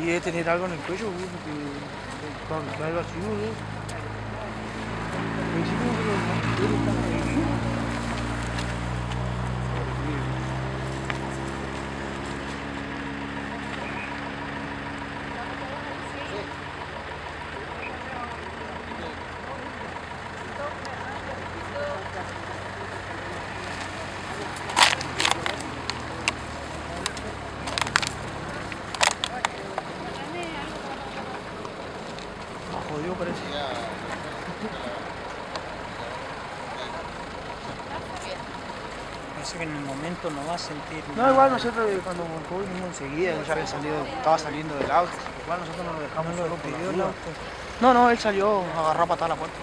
Y debe tener algo en el cuello, así, boludo. Jodido parece. Parece que en el momento no va a sentir. No, igual nosotros eh, cuando vinimos enseguida, ya había salido, estaba saliendo del auto. Igual nosotros no lo dejamos ¿No lo pidió el auto? No, no, él salió, agarró a patada la puerta.